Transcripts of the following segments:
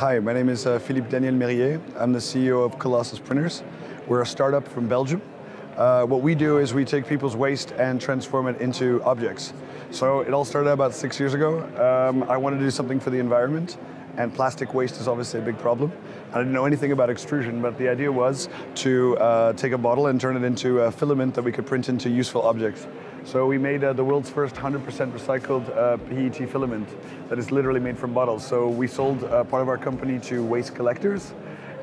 Hi, my name is uh, Philippe Daniel Merrier. I'm the CEO of Colossus Printers. We're a startup from Belgium. Uh, what we do is we take people's waste and transform it into objects. So it all started about six years ago. Um, I wanted to do something for the environment, and plastic waste is obviously a big problem. I didn't know anything about extrusion, but the idea was to uh, take a bottle and turn it into a filament that we could print into useful objects. So we made uh, the world's first 100% recycled uh, PET filament that is literally made from bottles. So we sold uh, part of our company to waste collectors,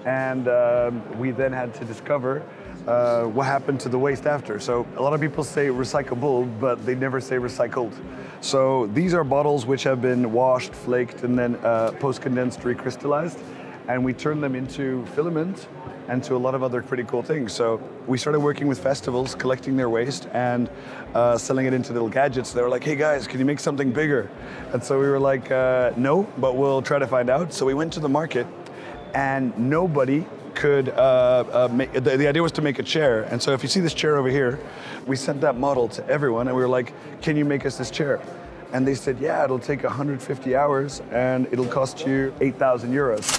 and um, we then had to discover uh, what happened to the waste after. So a lot of people say recyclable, but they never say recycled. So these are bottles which have been washed, flaked, and then uh, post-condensed, recrystallized, and we turn them into filament and to a lot of other pretty cool things. So we started working with festivals, collecting their waste and uh, selling it into little gadgets. They were like, hey guys, can you make something bigger? And so we were like, uh, no, but we'll try to find out. So we went to the market and nobody could, uh, uh make, the, the idea was to make a chair. And so if you see this chair over here, we sent that model to everyone and we were like, can you make us this chair? And they said, yeah, it'll take 150 hours and it'll cost you 8,000 euros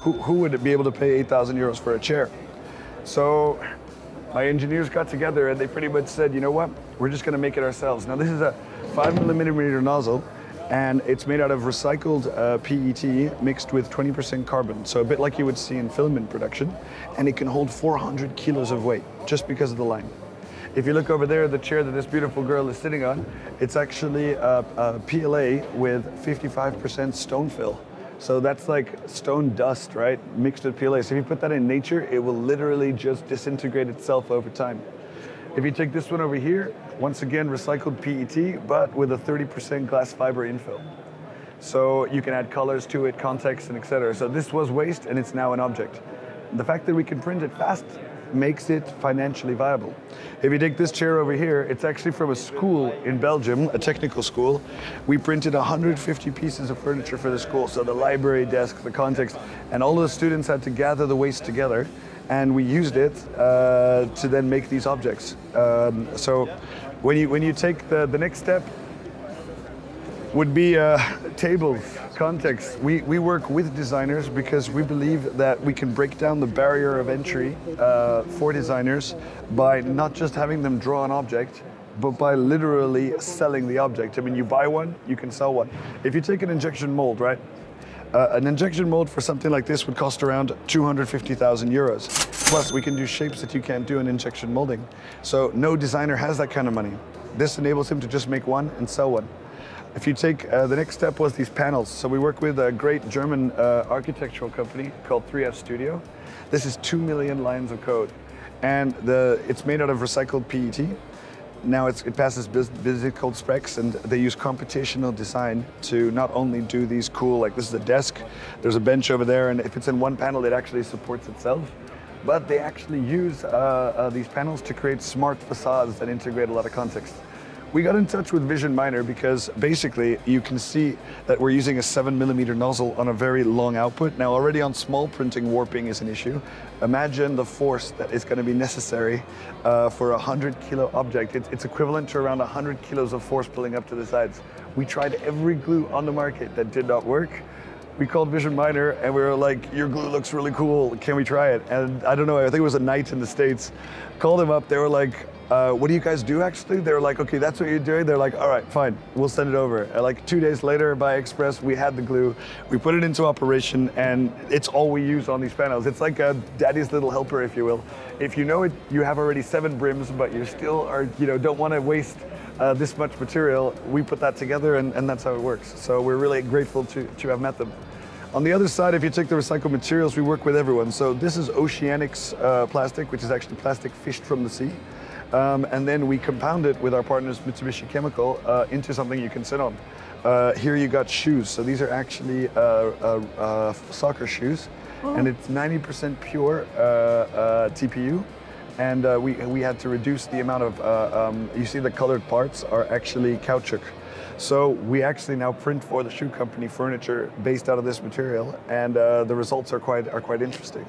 who, who would be able to pay 8,000 euros for a chair? So my engineers got together and they pretty much said, you know what, we're just gonna make it ourselves. Now this is a five millimeter nozzle and it's made out of recycled uh, PET mixed with 20% carbon. So a bit like you would see in filament production. And it can hold 400 kilos of weight just because of the line. If you look over there, the chair that this beautiful girl is sitting on, it's actually a, a PLA with 55% stone fill. So that's like stone dust, right? Mixed with PLA. So if you put that in nature, it will literally just disintegrate itself over time. If you take this one over here, once again, recycled PET, but with a 30% glass fiber infill. So you can add colors to it, context, and etc. So this was waste and it's now an object. The fact that we can print it fast makes it financially viable. If you take this chair over here, it's actually from a school in Belgium, a technical school. We printed 150 pieces of furniture for the school, so the library desk, the context, and all the students had to gather the waste together and we used it uh, to then make these objects. Um, so when you, when you take the, the next step, would be uh, tables, context. We, we work with designers because we believe that we can break down the barrier of entry uh, for designers by not just having them draw an object, but by literally selling the object. I mean, you buy one, you can sell one. If you take an injection mold, right? Uh, an injection mold for something like this would cost around 250,000 euros. Plus, we can do shapes that you can't do in injection molding. So no designer has that kind of money. This enables him to just make one and sell one. If you take, uh, the next step was these panels. So we work with a great German uh, architectural company called 3F Studio. This is 2 million lines of code. And the, it's made out of recycled PET. Now it passes business code specs and they use computational design to not only do these cool, like this is a desk, there's a bench over there, and if it's in one panel, it actually supports itself but they actually use uh, uh, these panels to create smart facades that integrate a lot of context. We got in touch with Vision Miner because basically you can see that we're using a seven millimeter nozzle on a very long output. Now already on small printing, warping is an issue. Imagine the force that is going to be necessary uh, for a 100 kilo object. It's, it's equivalent to around 100 kilos of force pulling up to the sides. We tried every glue on the market that did not work we called Vision Miner and we were like, your glue looks really cool. Can we try it? And I don't know, I think it was a night in the States. Called them up. They were like, uh, what do you guys do actually? They're like, okay, that's what you're doing. They're like, all right, fine, we'll send it over. And like two days later by express, we had the glue. We put it into operation and it's all we use on these panels. It's like a daddy's little helper, if you will. If you know it, you have already seven brims, but you still are, you know, don't want to waste uh, this much material, we put that together and, and that's how it works. So we're really grateful to, to have met them. On the other side, if you take the recycled materials, we work with everyone. So this is Oceanics uh, plastic, which is actually plastic fished from the sea. Um, and then we compound it with our partners Mitsubishi Chemical uh, into something you can sit on. Uh, here you got shoes. So these are actually uh, uh, uh soccer shoes. Oh. And it's 90% pure TPU and uh, we, we had to reduce the amount of, uh, um, you see the colored parts are actually caoutchouc. So we actually now print for the shoe company furniture based out of this material and uh, the results are quite, are quite interesting.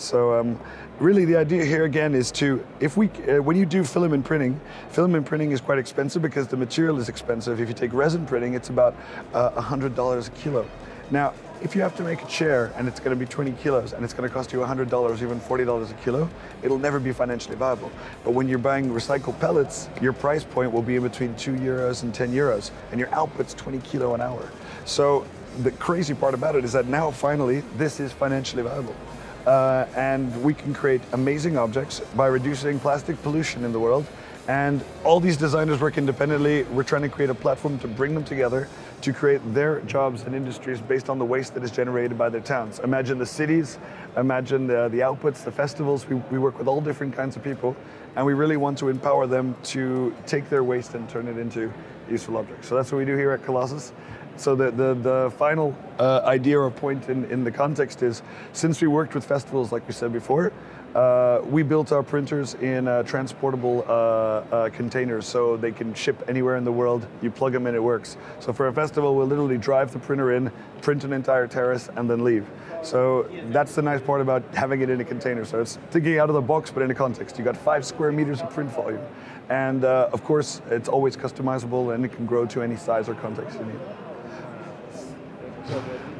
So um, really the idea here again is to, if we, uh, when you do filament printing, filament printing is quite expensive because the material is expensive. If you take resin printing, it's about uh, $100 a kilo. Now, if you have to make a chair and it's going to be 20 kilos and it's going to cost you $100, even $40 a kilo, it'll never be financially viable. But when you're buying recycled pellets, your price point will be in between 2 euros and 10 euros, and your output's 20 kilo an hour. So the crazy part about it is that now finally this is financially viable. Uh, and we can create amazing objects by reducing plastic pollution in the world. And all these designers work independently. We're trying to create a platform to bring them together to create their jobs and industries based on the waste that is generated by their towns. Imagine the cities, imagine the, the outputs, the festivals. We, we work with all different kinds of people, and we really want to empower them to take their waste and turn it into useful objects. So that's what we do here at Colossus. So the, the, the final uh, idea or point in, in the context is, since we worked with festivals, like we said before, uh, we built our printers in uh, transportable uh, uh, containers so they can ship anywhere in the world. You plug them in, it works. So for a festival, we'll literally drive the printer in, print an entire terrace, and then leave. So that's the nice part about having it in a container. So it's thinking out of the box, but in a context. You got five square meters of print volume. And uh, of course, it's always customizable and it can grow to any size or context you need.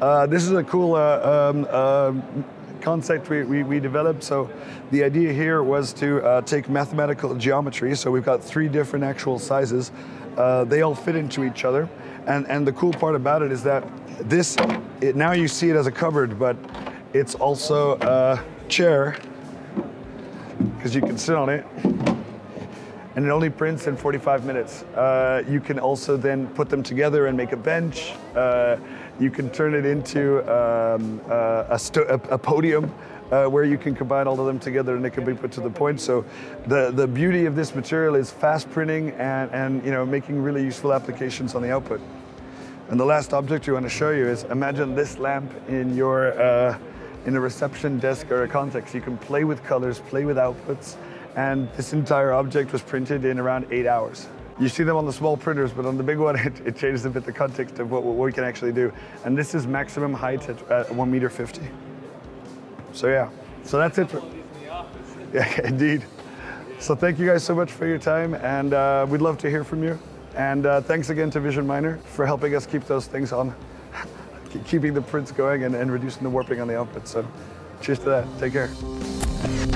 Uh, this is a cool uh, um, uh, concept we, we, we, developed. So the idea here was to uh, take mathematical geometry. So we've got three different actual sizes. Uh, they all fit into each other. And, and the cool part about it is that this, it, now you see it as a cupboard, but it's also a chair because you can sit on it and it only prints in 45 minutes. Uh, you can also then put them together and make a bench. Uh, you can turn it into um, uh, a, a, podium uh, where you can combine all of them together and it can be put to the point. So the, the beauty of this material is fast printing and, and you know, making really useful applications on the output. And the last object we want to show you is imagine this lamp in your uh, in a reception desk or a context. You can play with colors, play with outputs, and this entire object was printed in around eight hours. You see them on the small printers, but on the big one, it, it changes a bit the context of what, what, we can actually do. And this is maximum height at, at 1 meter 50. So yeah, so that's it. Yeah, indeed. So thank you guys so much for your time, and uh, we'd love to hear from you. And uh, thanks again to Vision Miner for helping us keep those things on, keeping the prints going and, and reducing the warping on the output. So cheers to that. Take care.